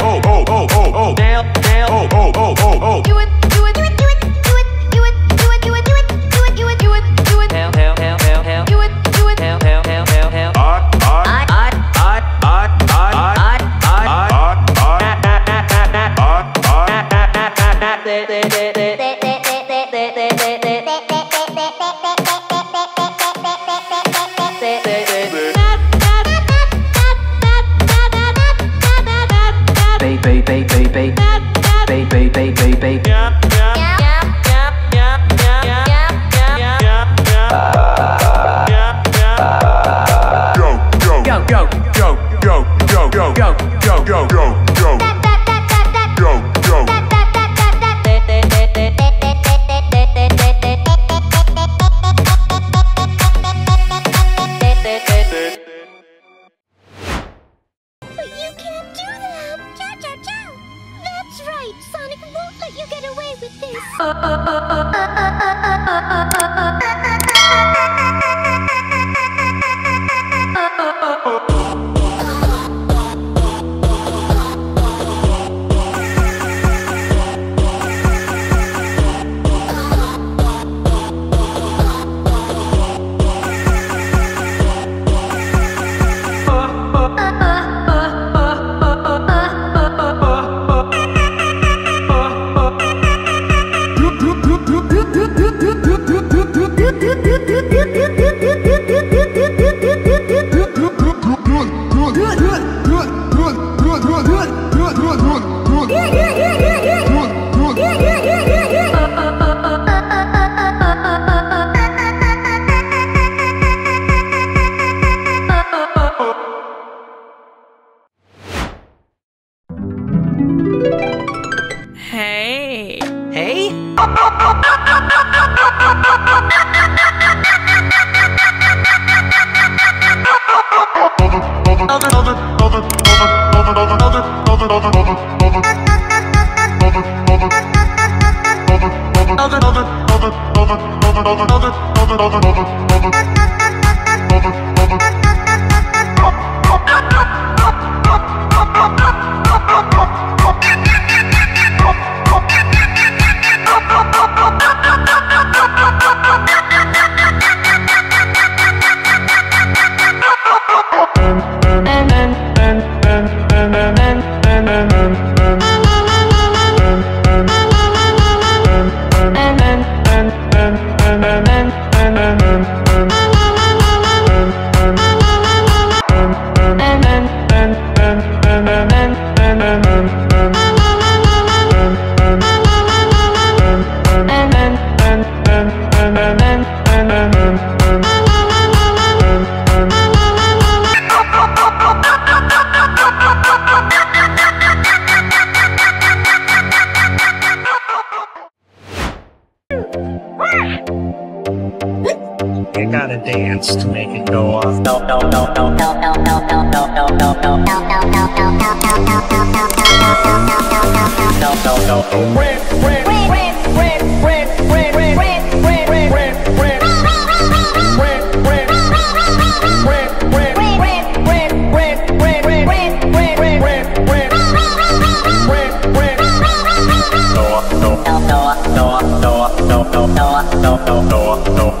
Oh, oh, oh, oh, oh. Oh, oh, oh, oh, oh. Do it, do it, do let you get away with this! You gotta dance to make it go off. No, no, no, no, no, no, no, no, no, no, no. no, no, no, no, no.